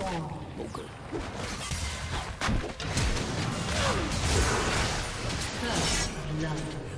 Okay. First blood.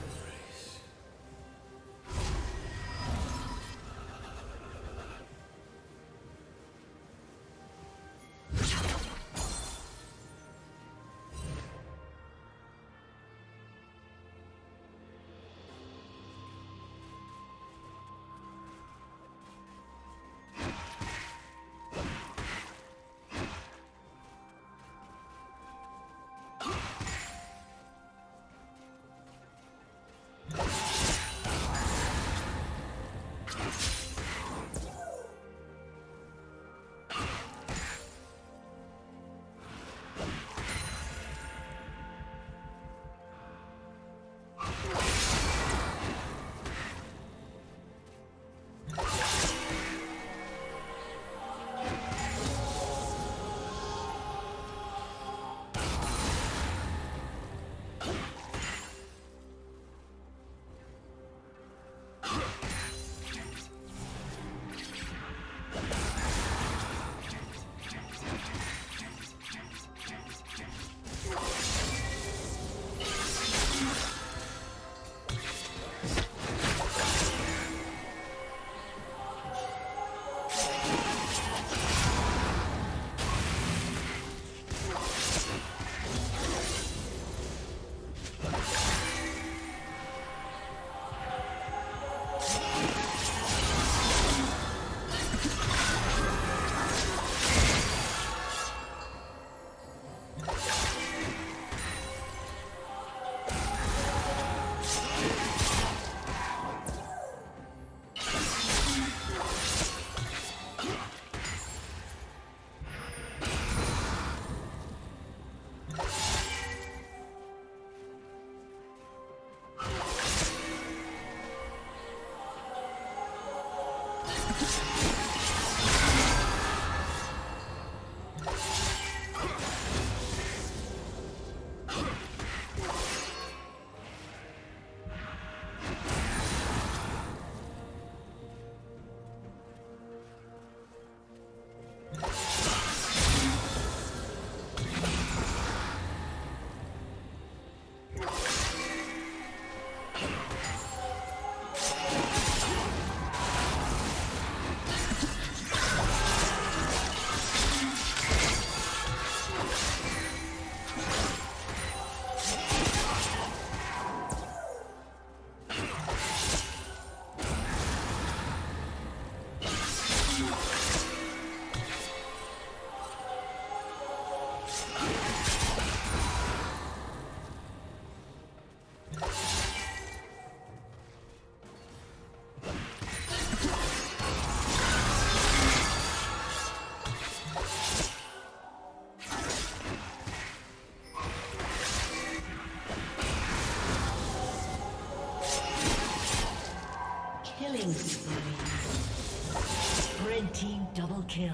Team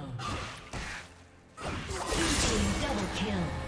double kill.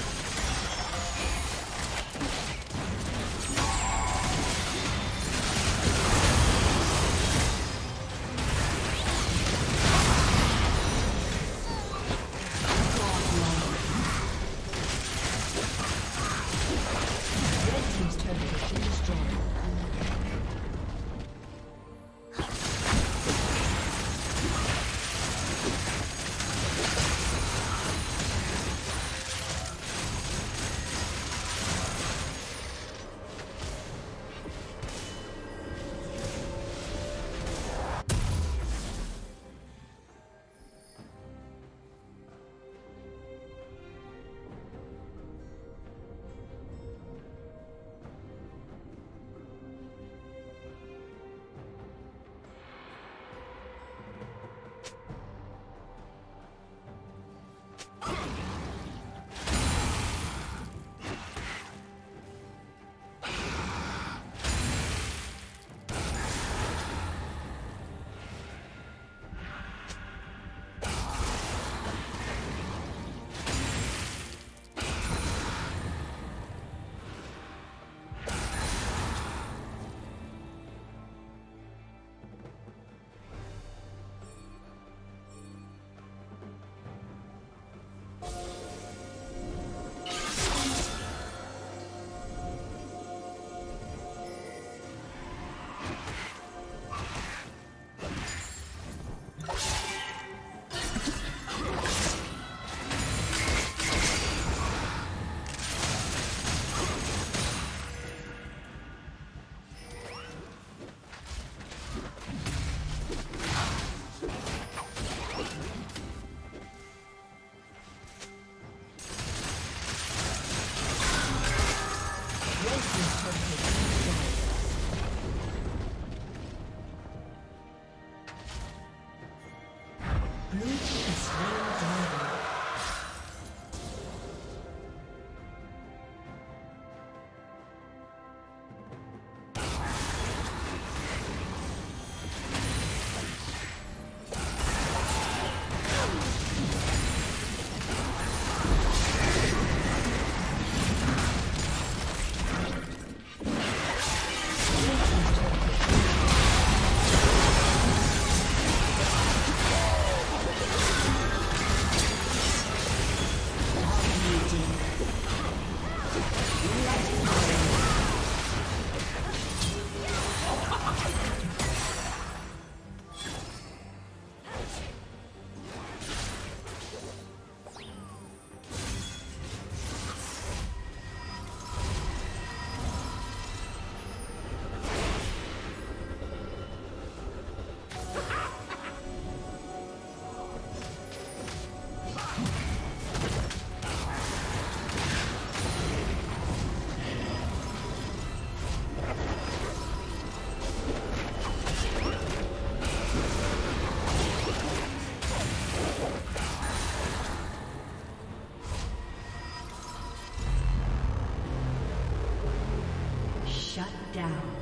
down.